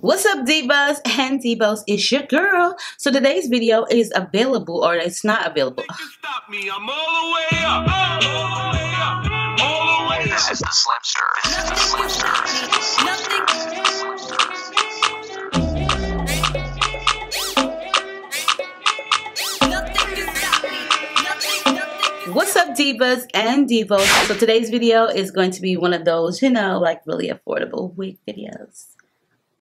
What's up divas and divos? It's your girl. So today's video is available or it's not available. Stop me, I'm all the way up. All the way up. All the way up. This is the Slimster. This is the Slimster. This is the Slimster. What's up divas and divos? So today's video is going to be one of those, you know, like really affordable wig videos.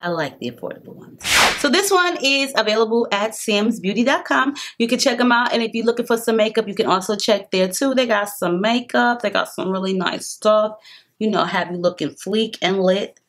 I like the affordable ones. So this one is available at samsbeauty.com. You can check them out. And if you're looking for some makeup, you can also check there too. They got some makeup. They got some really nice stuff. You know, have you looking fleek and lit,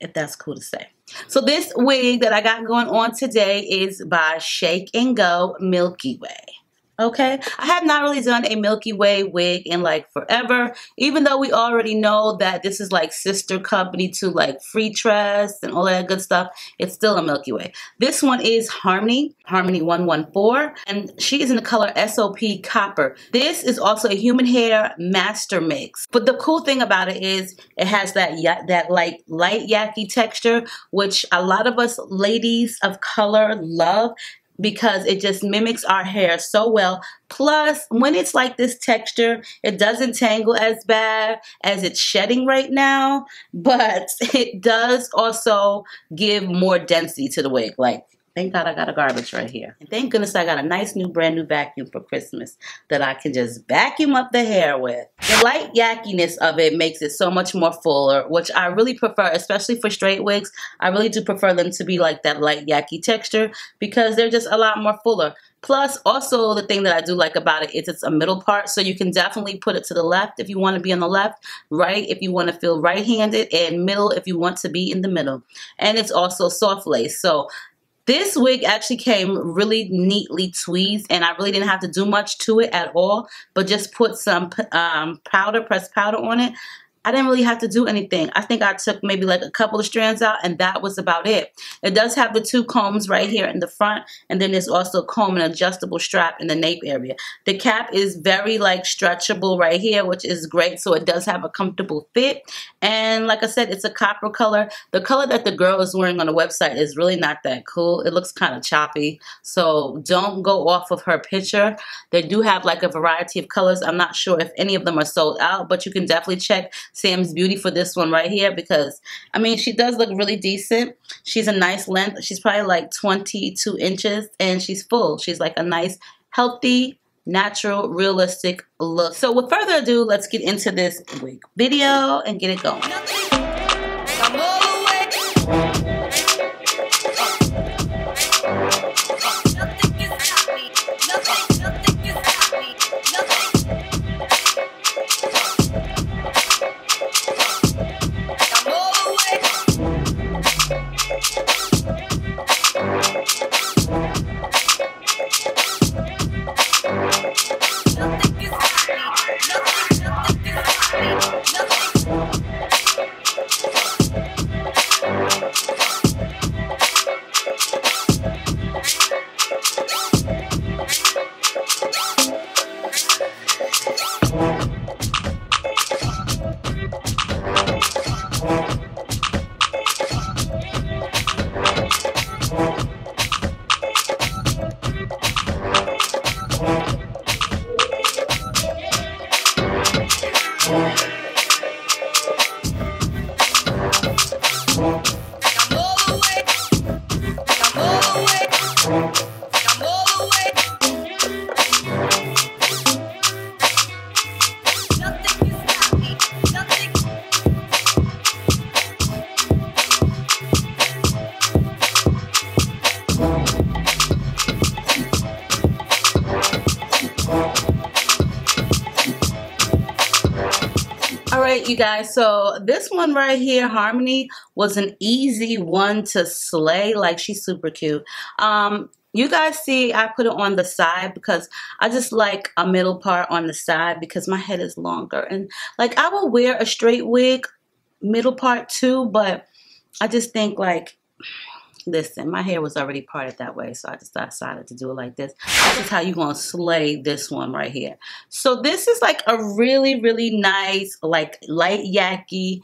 if that's cool to say. So this wig that I got going on today is by Shake and Go Milky Way. Okay, I have not really done a Milky Way wig in like forever, even though we already know that this is like sister company to like Freetress and all that good stuff. It's still a Milky Way. This one is Harmony, Harmony 114, and she is in the color SOP Copper. This is also a human hair master mix. But the cool thing about it is it has that that like light yaki texture, which a lot of us ladies of color love because it just mimics our hair so well. Plus, when it's like this texture, it doesn't tangle as bad as it's shedding right now, but it does also give more density to the wig. Like, thank God I got a garbage right here. And thank goodness I got a nice new brand new vacuum for Christmas that I can just vacuum up the hair with. The light yakiness of it makes it so much more fuller, which I really prefer, especially for straight wigs. I really do prefer them to be like that light yaki texture because they're just a lot more fuller. Plus, also the thing that I do like about it is it's a middle part, so you can definitely put it to the left if you want to be on the left, right if you want to feel right-handed, and middle if you want to be in the middle. And it's also soft lace, so this wig actually came really neatly tweezed and I really didn't have to do much to it at all, but just put some um, powder, pressed powder on it. I didn't really have to do anything. I think I took maybe like a couple of strands out and that was about it. It does have the two combs right here in the front and then there's also a comb and adjustable strap in the nape area. The cap is very like stretchable right here which is great so it does have a comfortable fit and like I said it's a copper color. The color that the girl is wearing on the website is really not that cool. It looks kind of choppy so don't go off of her picture. They do have like a variety of colors. I'm not sure if any of them are sold out but you can definitely check Sam's Beauty for this one right here because, I mean, she does look really decent. She's a nice length. She's probably like 22 inches and she's full. She's like a nice, healthy, natural, realistic look. So with further ado, let's get into this wig video and get it going. All right, you guys. So this one right here, Harmony, was an easy one to slay. Like she's super cute. Um, you guys see I put it on the side because I just like a middle part on the side because my head is longer. And like I will wear a straight wig middle part too, but I just think like listen, my hair was already parted that way, so I just decided to do it like this. This is how you're going to slay this one right here. So this is like a really, really nice, like light yaki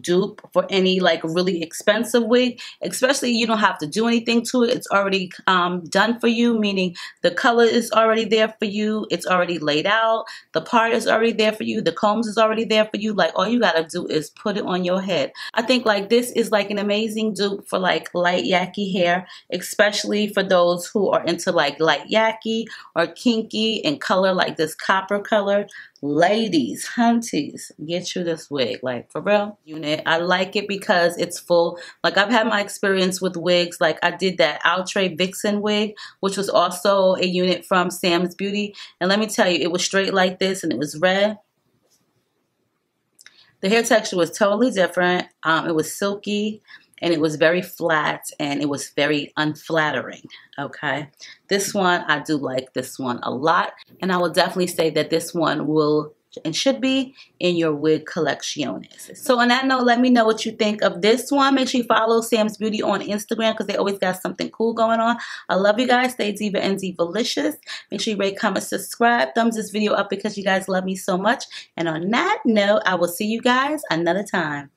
dupe for any like really expensive wig especially you don't have to do anything to it. It's already um, done for you meaning the color is already there for you. It's already laid out. The part is already there for you. The combs is already there for you. Like all you gotta do is put it on your head. I think like this is like an amazing dupe for like light yaki hair especially for those who are into like light yaki or kinky and color like this copper color ladies hunties get you this wig. Like for real? Unit. I like it because it's full. Like i've had my experience with wigs. Like i did that outre vixen wig which was also a unit from sam's beauty. And let me tell you it was straight like this and it was red. The hair texture was totally different. Um, it was silky and it was very flat and it was very unflattering okay this one i do like this one a lot and i will definitely say that this one will and should be in your wig collections. So on that note, let me know what you think of this one. Make sure you follow Sam's Beauty on Instagram because they always got something cool going on. I love you guys. Stay diva and divalicious. Make sure you rate, comment, subscribe. Thumbs this video up because you guys love me so much. And on that note, I will see you guys another time.